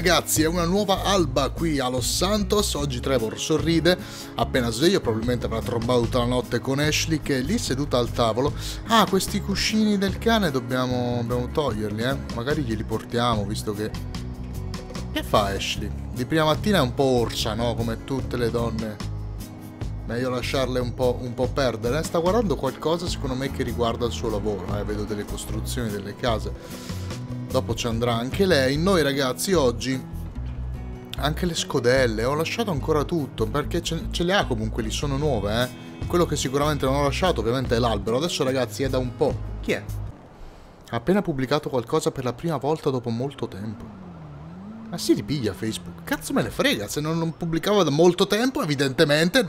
ragazzi, è una nuova alba qui a Los Santos, oggi Trevor sorride, appena sveglio probabilmente avrà trombato tutta la notte con Ashley che è lì seduta al tavolo. Ah, questi cuscini del cane dobbiamo, dobbiamo toglierli, eh? Magari glieli portiamo, visto che... Che fa Ashley? Di prima mattina è un po' orsa, no? Come tutte le donne. Meglio lasciarle un po', un po perdere. Sta guardando qualcosa secondo me che riguarda il suo lavoro, eh? Vedo delle costruzioni delle case dopo ci andrà anche lei. Noi ragazzi oggi anche le scodelle, ho lasciato ancora tutto perché ce, ce le ha comunque lì, sono nuove, eh. Quello che sicuramente non ho lasciato ovviamente è l'albero. Adesso ragazzi è da un po'. Chi è? Ha appena pubblicato qualcosa per la prima volta dopo molto tempo. Ma si ripiglia Facebook. Cazzo me ne frega, se non, non pubblicava da molto tempo evidentemente...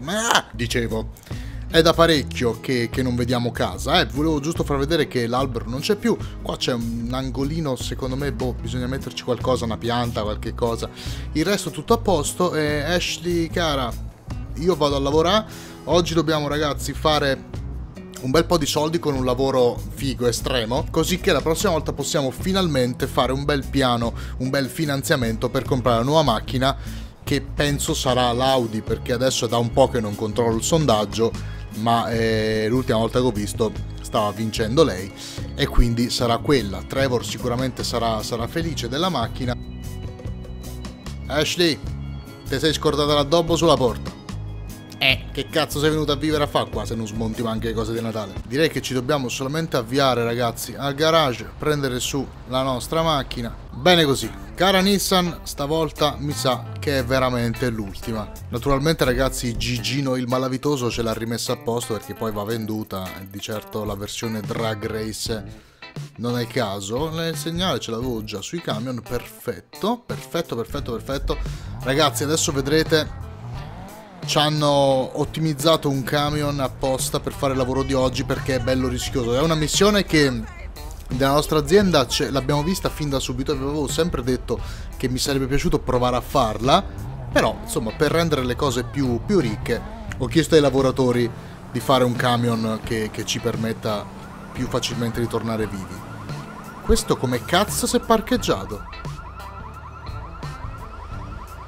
Ma, dicevo è da parecchio che, che, non vediamo casa, eh. Volevo giusto far vedere che l'albero non c'è più. Qua c'è un angolino, secondo me, boh, bisogna metterci qualcosa, una pianta, qualche cosa. Il resto tutto a posto. E Ashley, cara, io vado a lavorare. Oggi dobbiamo, ragazzi, fare un bel po' di soldi con un lavoro figo, estremo, così che la prossima volta possiamo finalmente fare un bel piano, un bel finanziamento per comprare la nuova macchina che penso sarà l'Audi perché adesso è da un po' che non controllo il sondaggio ma eh, l'ultima volta che ho visto stava vincendo lei e quindi sarà quella. Trevor sicuramente sarà, sarà felice della macchina. Ashley, ti sei scordata l'addobbo sulla porta. Eh, che cazzo sei venuto a vivere a fare qua se non smonti anche le cose di Natale? Direi che ci dobbiamo solamente avviare ragazzi al garage, prendere su la nostra macchina. Bene così. Cara Nissan, stavolta mi sa che è veramente l'ultima. Naturalmente ragazzi Gigino il malavitoso ce l'ha rimessa a posto perché poi va venduta, di certo la versione drag race non è caso, il segnale ce l'avevo già sui camion, perfetto, perfetto, perfetto, perfetto. Ragazzi adesso vedrete ci hanno ottimizzato un camion apposta per fare il lavoro di oggi perché è bello rischioso. È una missione che nella nostra azienda l'abbiamo vista fin da subito avevo sempre detto che mi sarebbe piaciuto provare a farla, però insomma per rendere le cose più, più ricche ho chiesto ai lavoratori di fare un camion che, che ci permetta più facilmente di tornare vivi. Questo come cazzo si è parcheggiato?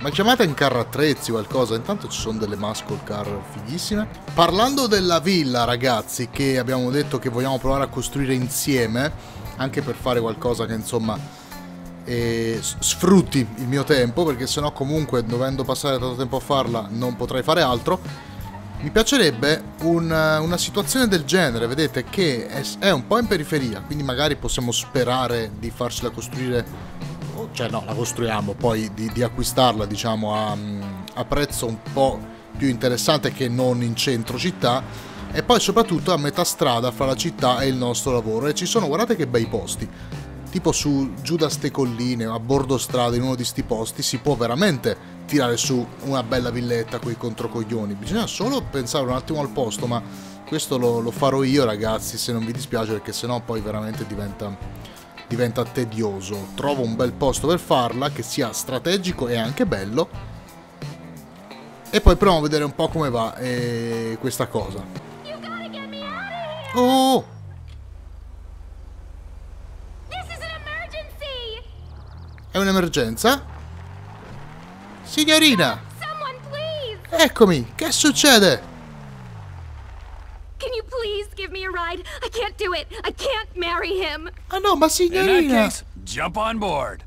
Ma chiamate in carro attrezzi qualcosa, intanto ci sono delle muscle car fighissime. Parlando della villa, ragazzi, che abbiamo detto che vogliamo provare a costruire insieme, anche per fare qualcosa che insomma eh, sfrutti il mio tempo, perché sennò comunque dovendo passare tanto tempo a farla non potrei fare altro. Mi piacerebbe un, una situazione del genere, vedete, che è, è un po' in periferia, quindi magari possiamo sperare di farcela costruire cioè no, la costruiamo, poi di, di acquistarla diciamo a, a, prezzo un po' più interessante che non in centro città e poi soprattutto a metà strada fra la città e il nostro lavoro. E ci sono, guardate che bei posti, tipo su giù da ste colline, a bordo strada in uno di sti posti si può veramente tirare su una bella villetta con i controcoglioni, bisogna solo pensare un attimo al posto ma questo lo, lo farò io ragazzi se non vi dispiace perché sennò poi veramente diventa diventa tedioso. Trovo un bel posto per farla che sia strategico e anche bello. E poi proviamo a vedere un po' come va eh, questa cosa. Oh! È un'emergenza? Signorina! Eccomi, che succede? Can you please give me a ride? I can't do it. I can't marry him. Ah no, ma signorina. In that case, jump on board.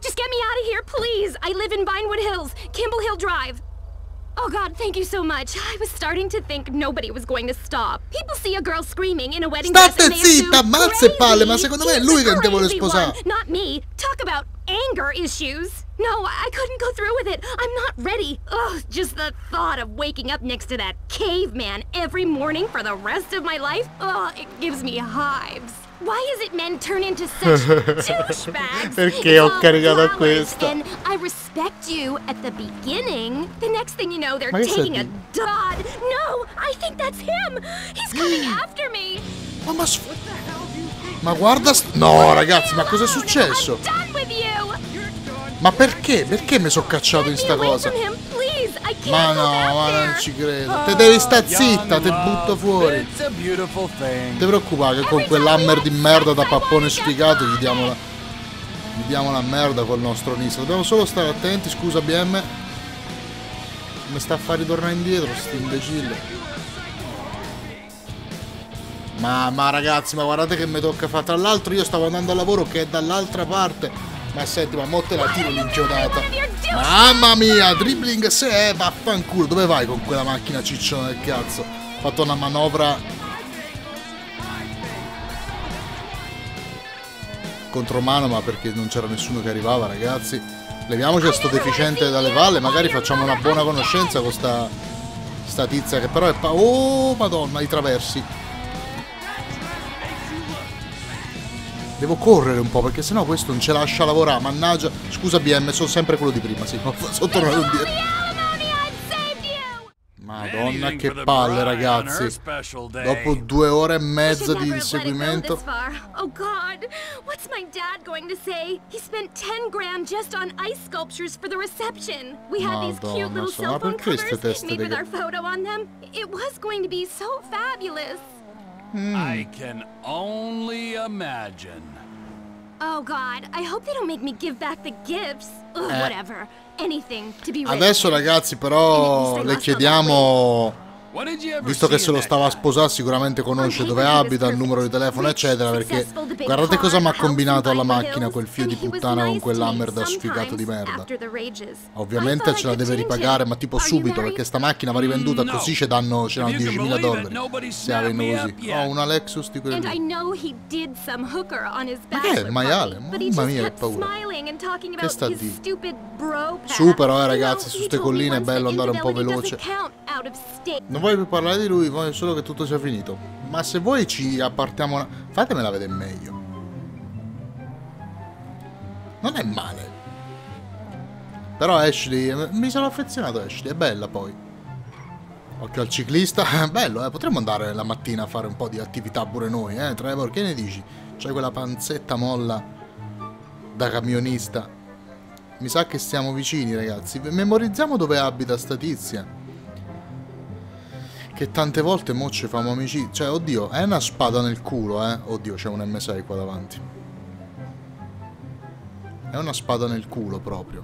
Just get me out of here, please. I live in Vinewood Hills, Kimball Hill Drive. Oh god, thank you so much. I was starting to think nobody was going to stop. People see a girl screaming in a wedding State dress and they zitta, ammazza palle, ma secondo me lui che ti sposare. Not me. Talk about anger issues. No, I couldn't go through with it. I'm not ready. Ugh, just the thought of waking up next to that caveman every morning for the rest of my life, ugh, it gives me hives. Why is it men turn into such douchebags? Perché ho caricato questo? And I respect you at the beginning. The next thing you know, they're taking a Dodd. No, I think that's him. He's coming after me. Ma, ma, ma guarda... No, ragazzi, ma cosa è successo? Ma perché? Perché mi sono cacciato in sta cosa? Ma no, ma non ci credo. Te devi sta zitta, te butto fuori. Ti preoccupare che con quell'hammer di merda da pappone sfigato gli diamo la... Gli diamo la merda col nostro Nissa. Dobbiamo solo stare attenti, scusa BM. Come sta a far ritornare indietro, sti imbecille. Ma, ma ragazzi, ma guardate che mi tocca fare. Tra l'altro io stavo andando al lavoro che è dall'altra parte. Ma senti, ma mo te la tiro l'inchiodata. Mamma mia, dribbling se è, vaffanculo. Dove vai con quella macchina ciccione del cazzo? Ho fatto una manovra contromano, ma perché non c'era nessuno che arrivava, ragazzi. Leviamoci a sto deficiente dalle valle, magari facciamo una buona conoscenza con sta, sta tizia che però è... Pa oh, madonna, i traversi. Devo correre un po' perché sennò questo non ce lascia lavorare. Mannaggia. Scusa BM, sono sempre quello di prima, sì. Sono tornato indietro. Madonna che palle ragazzi. Dopo due ore e mezza di inseguimento. Oh god. What's my dad going to say? He spent 10 grand just on ice sculptures for the reception. We had these cute little cell phone covers. Made with our photo on them. It was going to be so fabulous hmm. I can only imagine Oh god, I hope they don't make me give back the gifts. Ugh, eh. whatever. Anything to be Adesso ragazzi però le chiediamo Visto che se lo stava a sposare sicuramente conosce dove abita, il numero di telefono eccetera perché guardate cosa mi ha combinato alla macchina quel figlio di puttana con quell'hammer da sfigato di merda. Ovviamente ce la deve ripagare ma tipo subito perché sta macchina va rivenduta così ce danno, ce danno 10.000 dollari se la vendono così. Ho oh, una Lexus di quelle Ma che è il maiale? Mamma mia che paura. Che sta di? Supero eh ragazzi, su ste colline è bello andare un po' veloce. Non voglio più parlare di lui, voglio solo che tutto sia finito. Ma se voi ci appartiamo... Fatemela vedere meglio. Non è male. Però Ashley... Mi sono affezionato a Ashley, è bella poi. Occhio al ciclista. Bello, eh. Potremmo andare la mattina a fare un po' di attività pure noi, eh. Trevor, che ne dici? C'hai quella panzetta molla da camionista. Mi sa che siamo vicini, ragazzi. Memorizziamo dove abita sta tizia. Che tante volte mo ci famo amici. Cioè, oddio, è una spada nel culo, eh. Oddio, c'è un M6 qua davanti. È una spada nel culo proprio.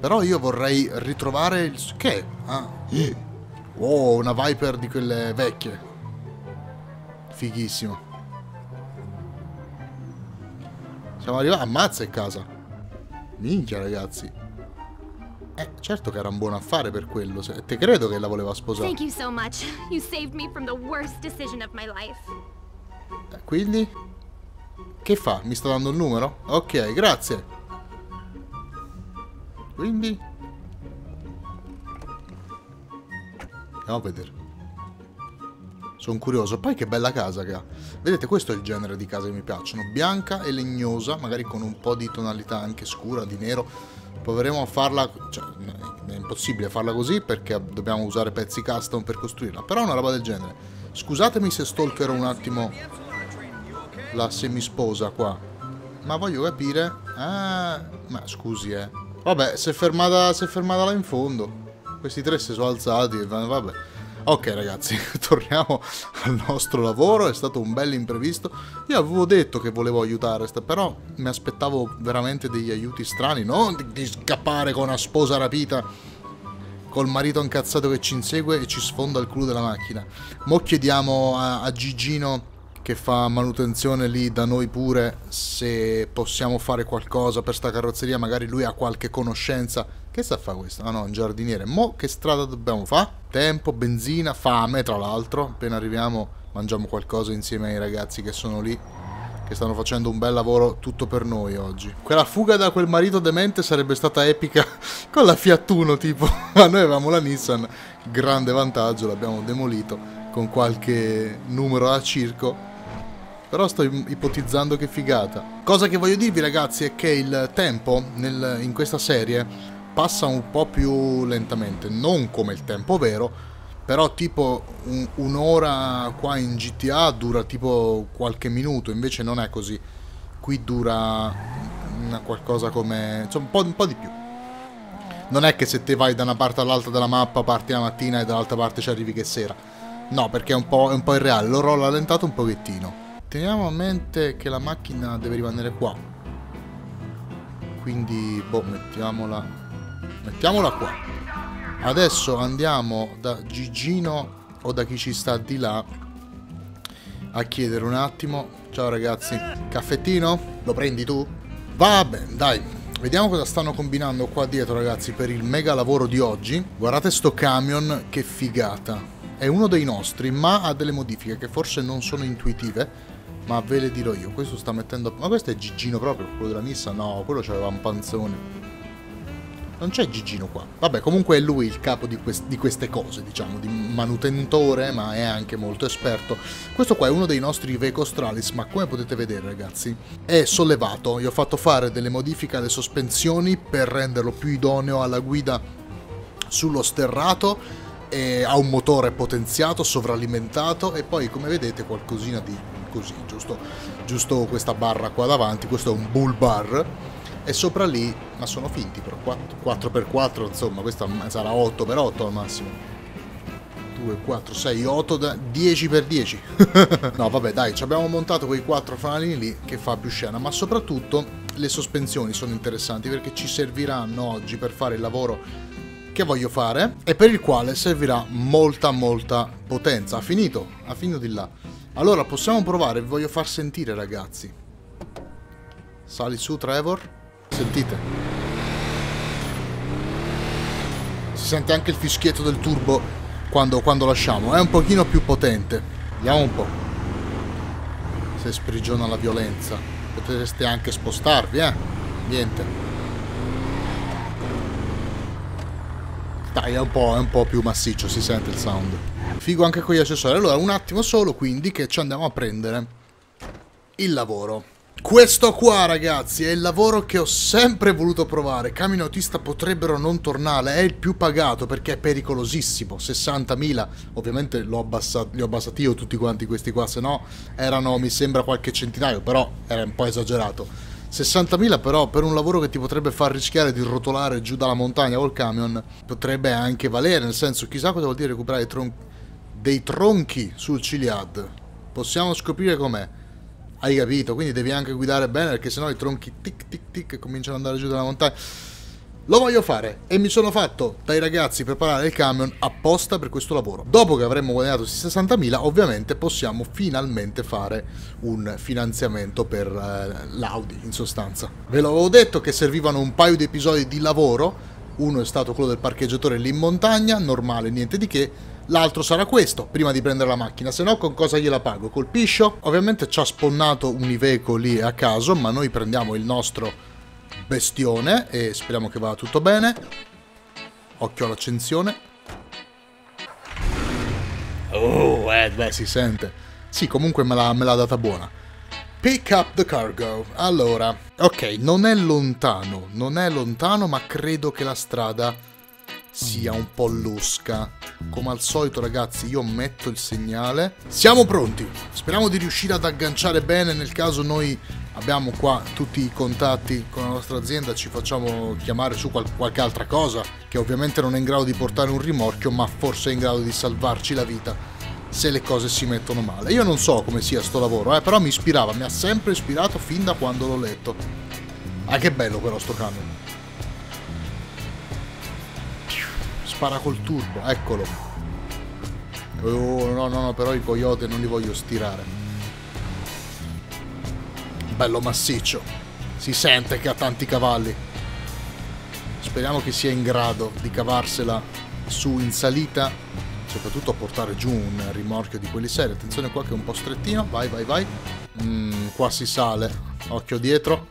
Però io vorrei ritrovare il... Che? Ah. Oh, una Viper di quelle vecchie. Fighissimo. Siamo arrivati... Ammazza in casa. Minchia, ragazzi. Eh, certo che era un buon affare per quello. Te credo che la voleva sposare. Thank you so much. You saved me from the worst decision of my life. Eh, quindi? Che fa? Mi sta dando il numero? Ok, grazie. Quindi? Andiamo a vedere. Sono curioso. Poi che bella casa che ha. Vedete, questo è il genere di casa che mi piacciono. Bianca e legnosa, magari con un po' di tonalità anche scura, di nero proveremo a farla cioè, è impossibile farla così perché dobbiamo usare pezzi custom per costruirla però una roba del genere. Scusatemi se stalkerò un attimo la semisposa qua ma voglio capire ah, ma scusi eh. Vabbè si è fermata, si è fermata là in fondo. Questi tre si sono alzati vabbè Ok ragazzi, torniamo al nostro lavoro, è stato un bel imprevisto. Io avevo detto che volevo aiutare, però mi aspettavo veramente degli aiuti strani, non di, di scappare con una sposa rapita col marito incazzato che ci insegue e ci sfonda il culo della macchina. Mo chiediamo a, a Gigino che fa manutenzione lì da noi pure se possiamo fare qualcosa per sta carrozzeria magari lui ha qualche conoscenza che sta a fare questo? ah no un giardiniere mo che strada dobbiamo fare? tempo benzina fame tra l'altro appena arriviamo mangiamo qualcosa insieme ai ragazzi che sono lì che stanno facendo un bel lavoro tutto per noi oggi quella fuga da quel marito demente sarebbe stata epica con la Fiat Uno tipo ma noi avevamo la Nissan grande vantaggio l'abbiamo demolito con qualche numero a circo però sto ipotizzando che figata. Cosa che voglio dirvi ragazzi è che il tempo nel, in questa serie passa un po' più lentamente, non come il tempo vero, però tipo un, un'ora qua in GTA dura tipo qualche minuto, invece non è così. Qui dura una qualcosa come... Cioè un po', un po' di più. Non è che se te vai da una parte all'altra della mappa parti la mattina e dall'altra parte ci arrivi che sera. No, perché è un po', è un po irreale. L'ho rallentato un pochettino. teniamo a mente che la macchina deve rimanere qua. Quindi, boh, mettiamola... Mettiamola qua. Adesso andiamo da Gigino o da chi ci sta di là a chiedere un attimo. Ciao ragazzi, caffettino? Lo prendi tu? Va bene, dai. Vediamo cosa stanno combinando qua dietro ragazzi per il mega lavoro di oggi. Guardate sto camion, che figata. È uno dei nostri, ma ha delle modifiche che forse non sono intuitive. Ma ve le dirò io. Questo sta mettendo... Ma questo è Gigino proprio, quello della missa? No, quello c'aveva un panzone. Non c'è Gigino qua. Vabbè, comunque è lui il capo di, quest di, queste cose, diciamo, di manutentore, ma è anche molto esperto. Questo qua è uno dei nostri Vecostralis, ma come potete vedere, ragazzi, è sollevato. Gli ho fatto fare delle modifiche alle sospensioni per renderlo più idoneo alla guida sullo sterrato ha un motore potenziato, sovralimentato e poi, come vedete, qualcosina di così, giusto, giusto questa barra qua davanti, questo è un bull bar e sopra lì, ma sono finti però, 4, x 4 insomma, questa sarà 8 x 8 al massimo. 2, 4, 6, 8, 10 x 10. no, vabbè, dai, ci abbiamo montato quei 4 fanalini lì che fa più scena, ma soprattutto le sospensioni sono interessanti perché ci serviranno oggi per fare il lavoro che voglio fare e per il quale servirà molta molta potenza. Ha finito, ha finito di là. Allora, possiamo provare, vi voglio far sentire ragazzi. Sali su Trevor. Sentite. Si sente anche il fischietto del turbo quando, quando lasciamo. È un pochino più potente. Vediamo un po'. Se sprigiona la violenza. Potreste anche spostarvi, eh? Niente. Dai, è un, po', è un po' più massiccio, si sente il sound. Figo anche con gli accessori. Allora, un attimo solo, quindi, che ci andiamo a prendere il lavoro. Questo qua ragazzi è il lavoro che ho sempre voluto provare. Camini autista potrebbero non tornare È il più pagato perché è pericolosissimo. 60.000 Ovviamente abbassato, li ho abbassati io tutti quanti questi qua Se no erano mi sembra qualche centinaio Però era un po' esagerato. 60.000 però per un lavoro che ti potrebbe far rischiare di rotolare giù dalla montagna col camion Potrebbe anche valere Nel senso chissà cosa vuol dire recuperare tron dei tronchi sul Ciliad. Possiamo scoprire com'è hai capito? Quindi devi anche guidare bene perché sennò i tronchi tic tic tic cominciano ad andare giù dalla montagna. Lo voglio fare e mi sono fatto dai ragazzi preparare il camion apposta per questo lavoro. Dopo che avremmo guadagnato questi 60.000 ovviamente possiamo finalmente fare un finanziamento per eh, l'Audi in sostanza. Ve l'avevo detto che servivano un paio di episodi di lavoro, uno è stato quello del parcheggiatore lì in montagna, normale, niente di che, L'altro sarà questo, prima di prendere la macchina, se no con cosa gliela pago? Col piscio? Ovviamente ci ha sponnato un Iveco lì a caso, ma noi prendiamo il nostro bestione e speriamo che vada tutto bene. Occhio all'accensione. Oh, eh, beh, si sente. Sì, comunque me l'ha data buona. Pick up the cargo. Allora, ok, non è lontano, non è lontano, ma credo che la strada sia un po' lusca. Come al solito ragazzi io metto il segnale. Siamo pronti. Speriamo di riuscire ad agganciare bene nel caso noi abbiamo qua tutti i contatti con la nostra azienda, ci facciamo chiamare su qual qualche altra cosa che ovviamente non è in grado di portare un rimorchio ma forse è in grado di salvarci la vita se le cose si mettono male. Io non so come sia sto lavoro, eh, però mi ispirava, mi ha sempre ispirato fin da quando l'ho letto. Ah che bello però sto camion. Spara col turbo, eccolo. Oh, no, no, no, però i coyote non li voglio stirare. Bello massiccio. Si sente che ha tanti cavalli. Speriamo che sia in grado di cavarsela su in salita, soprattutto a portare giù un rimorchio di quelli seri. Attenzione qua che è un po' strettino, vai, vai, vai. Mm, qua si sale, occhio dietro.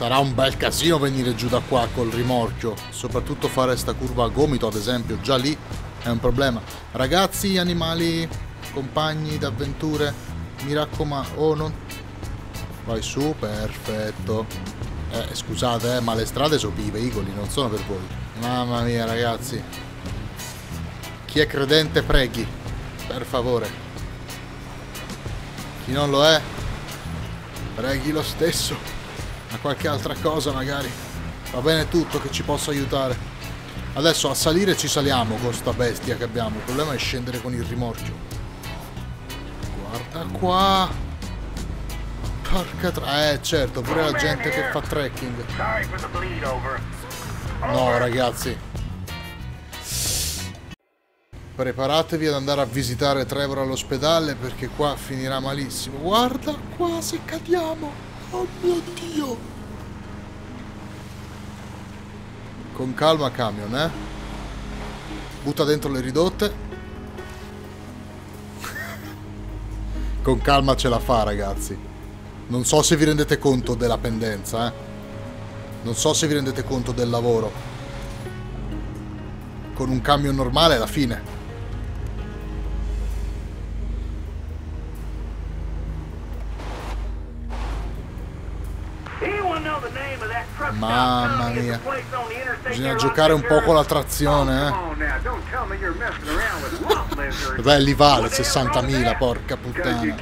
Sarà un bel casino venire giù da qua col rimorchio, soprattutto fare sta curva a gomito ad esempio, già lì è un problema. Ragazzi, animali, compagni d'avventure, mi raccomando, oh non... Vai su, perfetto. Eh, scusate, eh, ma le strade sono per i veicoli, non sono per voi. Mamma mia, ragazzi. Chi è credente preghi, per favore. Chi non lo è, preghi lo stesso a qualche altra cosa magari. Va bene tutto che ci possa aiutare. Adesso a salire ci saliamo con sta bestia che abbiamo. Il problema è scendere con il rimorchio. Da qua. Porca tra... Eh, certo, pure la gente che fa trekking. No, ragazzi. Preparatevi ad andare a visitare Trevor all'ospedale perché qua finirà malissimo. Guarda qua se cadiamo. Oh mio Dio. Con calma camion, eh. Butta dentro le ridotte. Con calma ce la fa, ragazzi. Non so se vi rendete conto della pendenza, eh. Non so se vi rendete conto del lavoro. Con un camion normale è la fine. Mamma mia. Bisogna giocare un po' con la trazione, eh. Beh, li vale 60.000, porca puttana.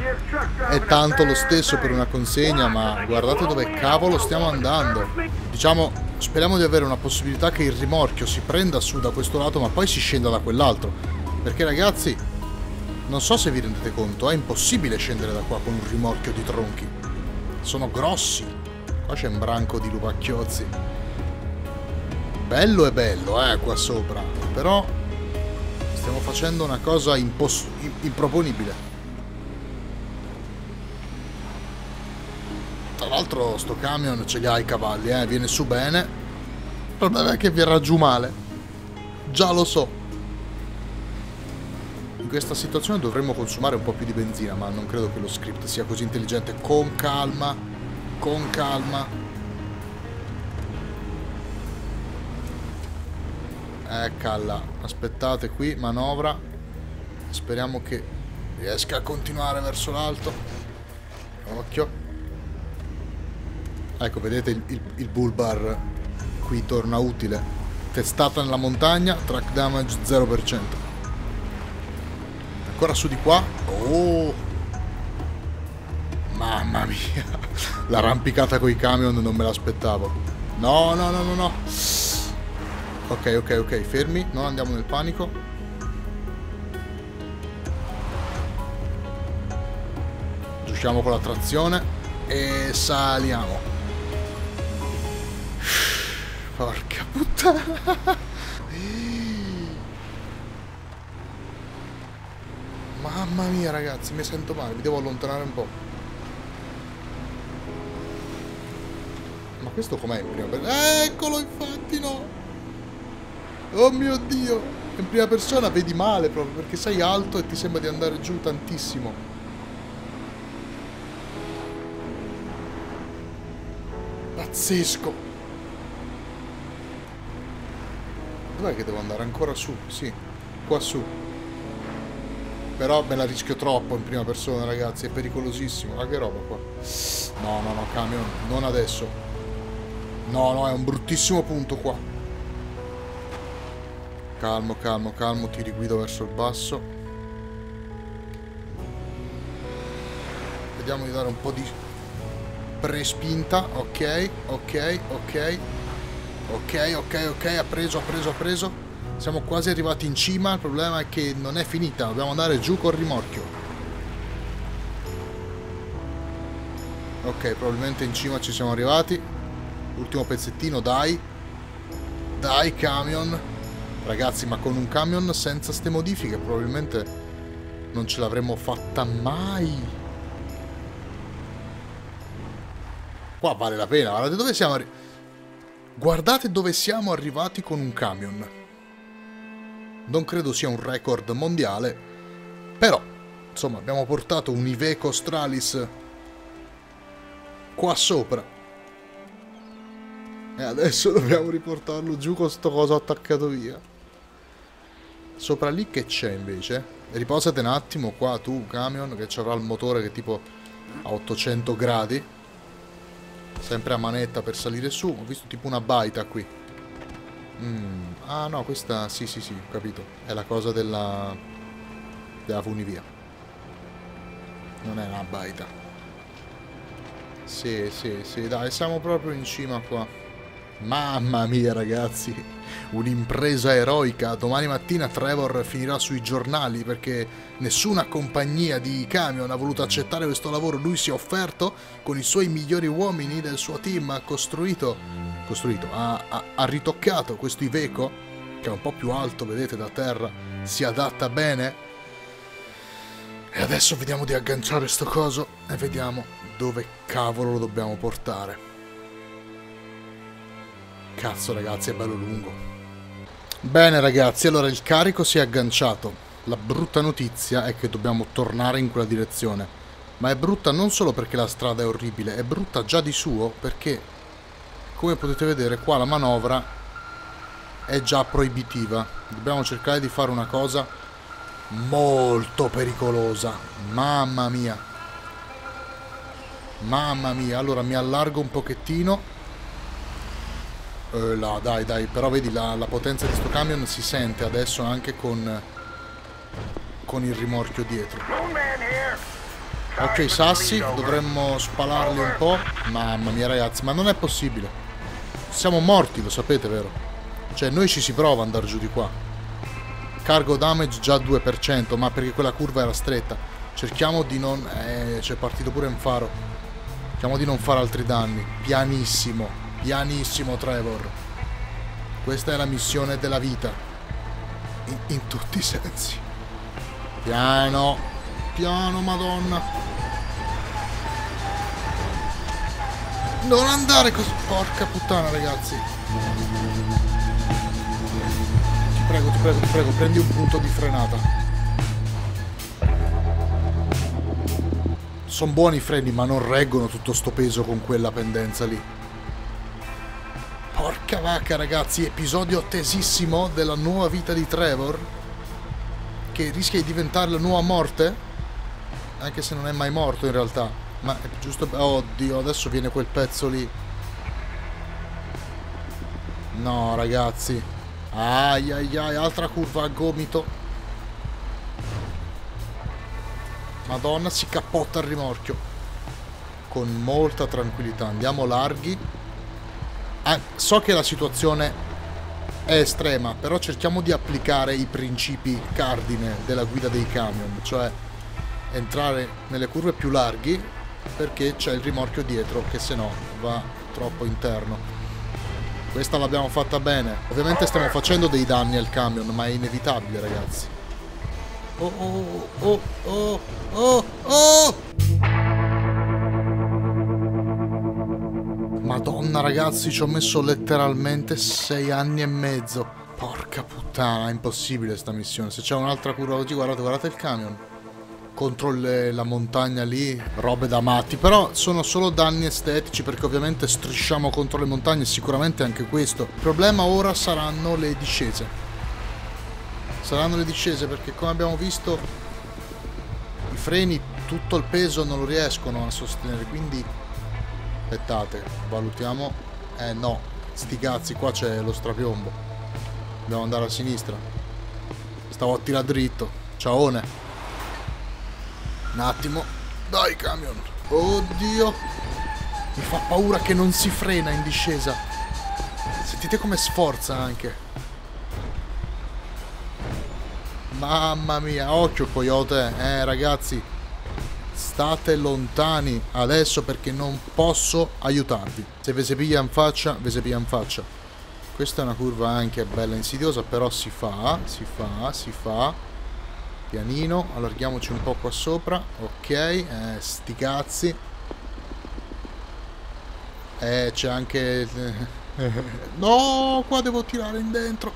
È tanto lo stesso per una consegna, ma guardate dove cavolo stiamo andando. Diciamo, speriamo di avere una possibilità che il rimorchio si prenda su da questo lato, ma poi si scenda da quell'altro. Perché ragazzi, non so se vi rendete conto, è impossibile scendere da qua con un rimorchio di tronchi. Sono grossi. Qua c'è un branco di lupacchiozzi. Bello e bello, eh, qua sopra. Però stiamo facendo una cosa improponibile. Tra l'altro sto camion ce li ha i cavalli, eh, viene su bene. Il problema è che verrà giù male. Già lo so. In questa situazione dovremmo consumare un po' più di benzina, ma non credo che lo script sia così intelligente. Con calma con calma. Eccola, aspettate qui, manovra. Speriamo che riesca a continuare verso l'alto. Occhio. Ecco, vedete il, il, il bull bar qui torna utile. Testata nella montagna, track damage 0%. Ancora su di qua. Oh! Mamma mia. L'arrampicata con i camion non me l'aspettavo. No, no, no, no, no. Ok, ok, ok. Fermi. Non andiamo nel panico. Giusciamo con la trazione. E saliamo. Porca puttana. Mamma mia ragazzi, mi sento male, mi devo allontanare un po'. Questo com'è in prima persona? Eccolo, infatti, no! Oh mio Dio! In prima persona vedi male proprio, perché sei alto e ti sembra di andare giù tantissimo. Pazzesco! Dov'è che devo andare? Ancora su? Sì, qua su. Però me la rischio troppo in prima persona, ragazzi, è pericolosissimo. Ma che roba qua? No, no, no, camion, non adesso. No, no, è un bruttissimo punto qua. Calmo, calmo, calmo, ti riguido verso il basso. Vediamo di dare un po' di prespinta. Ok, ok, ok. Ok, ok, ok, ha preso, ha preso, ha preso. Siamo quasi arrivati in cima, il problema è che non è finita, dobbiamo andare giù col rimorchio. Ok, probabilmente in cima ci siamo arrivati. Ultimo pezzettino, dai. Dai, camion. Ragazzi, ma con un camion senza ste modifiche probabilmente non ce l'avremmo fatta mai. Qua vale la pena. Guardate dove siamo arrivati. Guardate dove siamo arrivati con un camion. Non credo sia un record mondiale, però, insomma, abbiamo portato un Iveco Stralis qua sopra e adesso dobbiamo riportarlo giù con sto coso attaccato via. Sopra lì che c'è invece? Riposate un attimo qua tu, camion, che avrà il motore che tipo a 800 gradi. Sempre a manetta per salire su. Ho visto tipo una baita qui. Mm. Ah no, questa... Sì, sì, sì, ho capito. È la cosa della... della funivia. Non è una baita. Sì, sì, sì, dai, siamo proprio in cima qua. Mamma mia ragazzi, un'impresa eroica. Domani mattina Trevor finirà sui giornali perché nessuna compagnia di camion ha voluto accettare questo lavoro. Lui si è offerto con i suoi migliori uomini del suo team, ha costruito, costruito, ha, ha, ha ritoccato questo Iveco che è un po' più alto, vedete, da terra, si adatta bene. E adesso vediamo di agganciare sto coso e vediamo dove cavolo lo dobbiamo portare. Cazzo ragazzi, è bello lungo. Bene ragazzi, allora il carico si è agganciato. La brutta notizia è che dobbiamo tornare in quella direzione. Ma è brutta non solo perché la strada è orribile, è brutta già di suo perché, come potete vedere, qua la manovra è già proibitiva. Dobbiamo cercare di fare una cosa molto pericolosa. Mamma mia. Mamma mia, allora mi allargo un pochettino eh, là, dai, dai, però vedi la, la, potenza di sto camion si sente adesso anche con, con il rimorchio dietro. Ok, sassi, dovremmo spalarli un po'. Mamma mia ragazzi, ma non è possibile. Siamo morti, lo sapete, vero? Cioè, noi ci si prova ad andare giù di qua. Cargo damage già 2%, ma perché quella curva era stretta. Cerchiamo di non... Eh, c'è partito pure un faro. Cerchiamo di non fare altri danni. Pianissimo. Pianissimo, Trevor. Questa è la missione della vita. In, in tutti i sensi. Piano. Piano, madonna. Non andare così. Porca puttana, ragazzi. Ti prego, ti prego, ti prego, prendi un punto di frenata. Sono buoni i freni, ma non reggono tutto sto peso con quella pendenza lì. Porca vacca ragazzi, episodio attesissimo della nuova vita di Trevor che rischia di diventare la nuova morte anche se non è mai morto in realtà ma è giusto... oddio adesso viene quel pezzo lì. No ragazzi ai ai ai altra curva a gomito. Madonna si cappotta il rimorchio. Con molta tranquillità andiamo larghi Ah, so che la situazione è estrema, però cerchiamo di applicare i principi cardine della guida dei camion, cioè entrare nelle curve più larghi perché c'è il rimorchio dietro che se no va troppo interno. Questa l'abbiamo fatta bene. Ovviamente stiamo facendo dei danni al camion, ma è inevitabile, ragazzi. Oh oh oh oh oh oh! Madonna ragazzi, ci ho messo letteralmente sei anni e mezzo. Porca puttana, è impossibile sta missione. Se c'è un'altra curva così, guardate, guardate il camion. Contro le, la montagna lì, robe da matti. Però sono solo danni estetici perché ovviamente strisciamo contro le montagne, sicuramente anche questo. Il problema ora saranno le discese. Saranno le discese perché come abbiamo visto i freni tutto il peso non lo riescono a sostenere, quindi Aspettate, valutiamo. Eh no, sti cazzi, qua c'è lo strapiombo. Dobbiamo andare a sinistra. Stavo a tirare dritto. Ciaone. Un attimo. Dai, camion. Oddio. Mi fa paura che non si frena in discesa. Sentite come sforza anche. Mamma mia, occhio coyote. Eh, ragazzi state lontani adesso perché non posso aiutarvi. Se ve si piglia in faccia, ve si piglia in faccia. Questa è una curva anche bella insidiosa, però si fa, si fa, si fa. Pianino, allarghiamoci un po' qua sopra. Ok, eh, sti cazzi. Eh, c'è anche... no, qua devo tirare in dentro.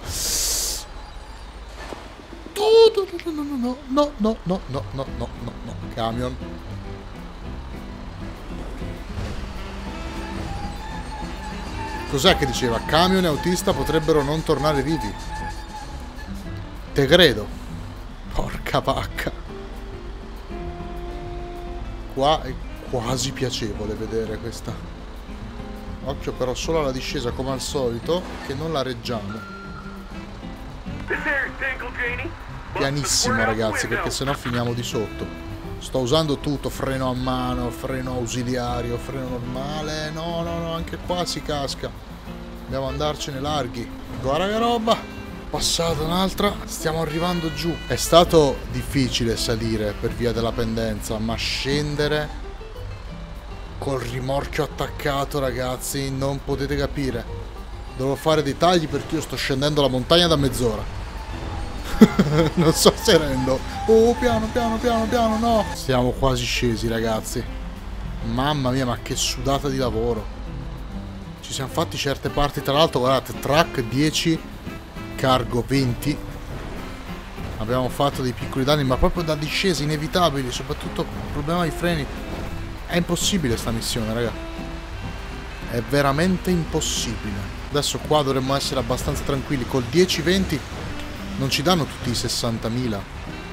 No, no, no, no, no, no, no, no, no, no, no, camion. Cos'è che diceva? Camion e autista potrebbero non tornare vivi. Te credo. Porca vacca. Qua è quasi piacevole vedere questa. Occhio però solo alla discesa come al solito, che non la reggiamo. Pianissimo ragazzi, perché sennò finiamo di sotto. Sto usando tutto, freno a mano, freno ausiliario, freno normale. No, no, no, anche qua si casca. Dobbiamo andarcene larghi. Guarda che roba! Passata un'altra, stiamo arrivando giù. È stato difficile salire per via della pendenza, ma scendere col rimorchio attaccato, ragazzi, non potete capire. Devo fare dei tagli perché io sto scendendo la montagna da mezz'ora. non so se rendo. Oh, piano, piano, piano, piano, no. Siamo quasi scesi, ragazzi. Mamma mia, ma che sudata di lavoro. Ci siamo fatti certe parti, tra l'altro, guardate, track 10, cargo 20. Abbiamo fatto dei piccoli danni, ma proprio da discese inevitabili, soprattutto il problema dei freni. È impossibile sta missione, raga. È veramente impossibile. Adesso qua dovremmo essere abbastanza tranquilli. Col 10-20 non ci danno tutti i 60.000.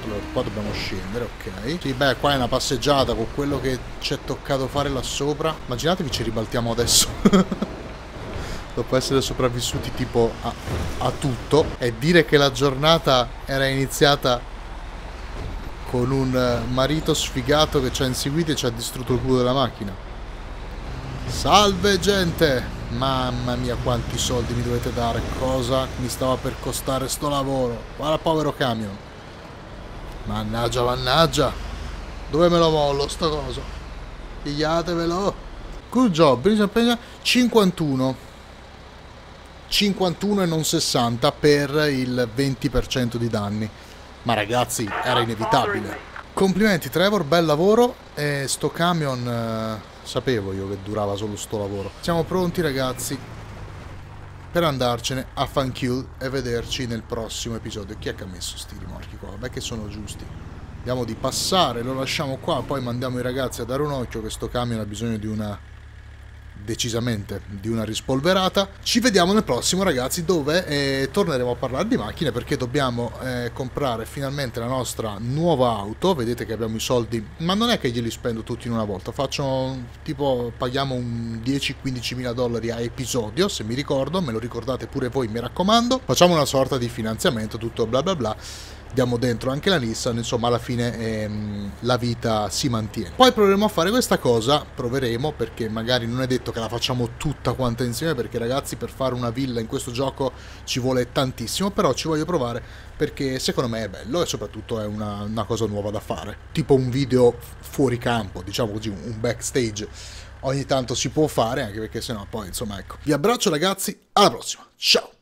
Allora, qua dobbiamo scendere, ok. Sì, beh, qua è una passeggiata con quello che ci è toccato fare là sopra. Immaginatevi ci ribaltiamo adesso. dopo essere sopravvissuti tipo a, a tutto e dire che la giornata era iniziata con un eh, marito sfigato che ci ha inseguito e ci ha distrutto il culo della macchina. Salve gente! Mamma mia quanti soldi mi dovete dare, cosa mi stava per costare sto lavoro. Guarda povero camion. Mannaggia, mannaggia. Dove me lo mollo sto coso? Pigliatevelo. Good job, 51. 51 e non 60 per il 20% di danni. Ma ragazzi, era inevitabile. Complimenti Trevor, bel lavoro e sto camion eh, sapevo io che durava solo sto lavoro. Siamo pronti ragazzi per andarcene a Funkill e vederci nel prossimo episodio. Chi è che ha messo sti rimorchi qua? Vabbè che sono giusti. Andiamo di passare, lo lasciamo qua, poi mandiamo i ragazzi a dare un occhio che sto camion ha bisogno di una decisamente di una rispolverata. Ci vediamo nel prossimo ragazzi dove eh, torneremo a parlare di macchine perché dobbiamo eh, comprare finalmente la nostra nuova auto. Vedete che abbiamo i soldi, ma non è che glieli spendo tutti in una volta, faccio tipo paghiamo un 10-15 mila dollari a episodio se mi ricordo, me lo ricordate pure voi mi raccomando. Facciamo una sorta di finanziamento, tutto bla bla bla diamo dentro anche la Nissan, insomma alla fine ehm, la vita si mantiene. Poi proveremo a fare questa cosa, proveremo perché magari non è detto che la facciamo tutta quanta insieme perché ragazzi per fare una villa in questo gioco ci vuole tantissimo, però ci voglio provare perché secondo me è bello e soprattutto è una, una cosa nuova da fare, tipo un video fuori campo, diciamo così, un backstage ogni tanto si può fare anche perché sennò poi insomma ecco. Vi abbraccio ragazzi, alla prossima, ciao!